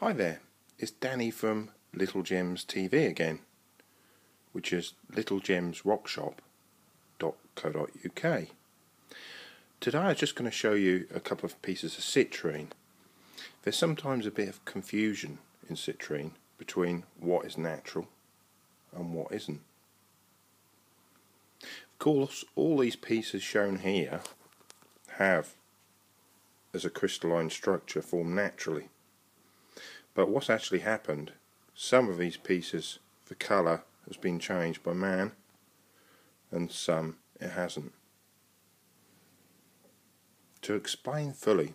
Hi there, it's Danny from Little Gems TV again, which is littlegemsrockshop.co.uk. Today I'm just going to show you a couple of pieces of citrine. There's sometimes a bit of confusion in citrine between what is natural and what isn't. Of course, all these pieces shown here have as a crystalline structure formed naturally. But what's actually happened, some of these pieces, the colour has been changed by man, and some it hasn't. To explain fully,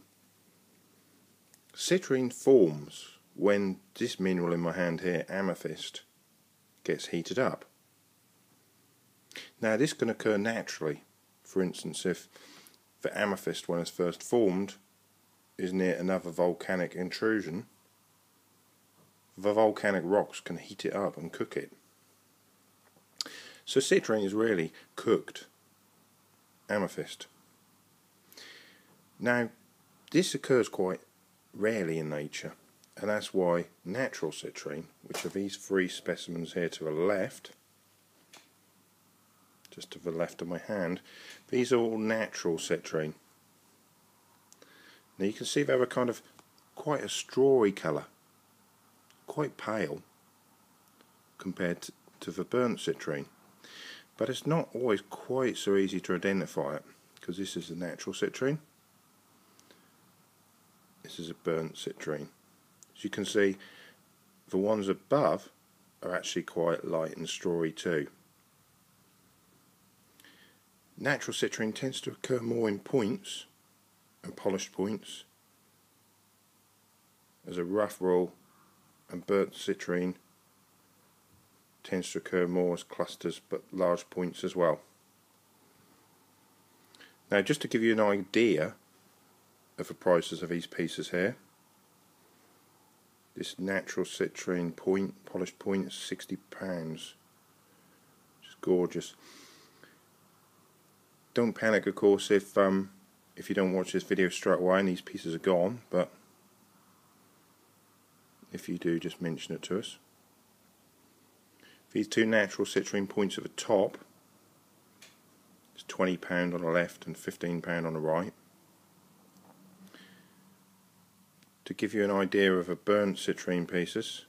citrine forms when this mineral in my hand here, amethyst, gets heated up. Now this can occur naturally. For instance, if the amethyst when it's first formed is near another volcanic intrusion, the volcanic rocks can heat it up and cook it. So citrine is really cooked amethyst. Now, this occurs quite rarely in nature, and that's why natural citrine, which are these three specimens here to the left, just to the left of my hand, these are all natural citrine. Now you can see they have a kind of quite a strawy colour quite pale compared to, the burnt citrine but it's not always quite so easy to identify it because this is a natural citrine. This is a burnt citrine. As you can see the ones above are actually quite light and strawy too. Natural citrine tends to occur more in points and polished points. As a rough rule and burnt citrine tends to occur more as clusters but large points as well. Now just to give you an idea of the prices of these pieces here this natural citrine point, polished point is £60 which is gorgeous. Don't panic of course if um, if you don't watch this video straight away and these pieces are gone but if you do just mention it to us. These two natural citrine points at the top, it's £20 on the left and £15 on the right. To give you an idea of a burnt citrine pieces,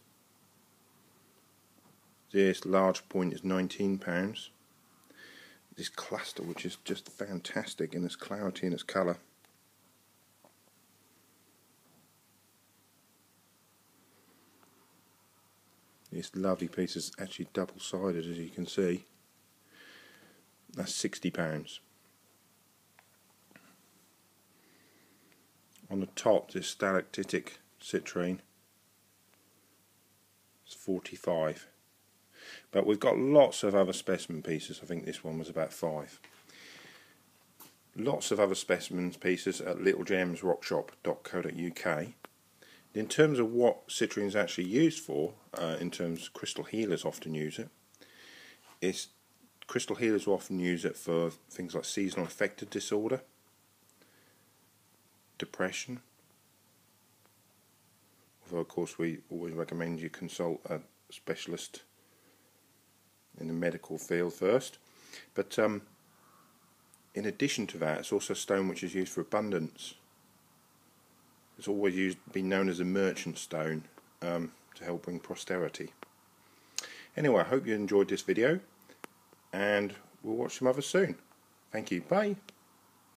this large point is £19. This cluster which is just fantastic in its clarity and its colour This lovely piece. Is actually double sided as you can see. That's £60. On the top this stalactitic citrine. Is 45 but we've got lots of other specimen pieces. I think this one was about 5 lots of other specimens pieces at littlegemsrockshop.co.uk in terms of what citrine is actually used for, uh, in terms of crystal healers often use it, is crystal healers often use it for things like seasonal affective disorder, depression. Although of course we always recommend you consult a specialist in the medical field first. But um, in addition to that, it's also a stone which is used for abundance. It's always used, been known as a merchant stone um, to help bring prosperity. Anyway, I hope you enjoyed this video and we'll watch some others soon. Thank you. Bye.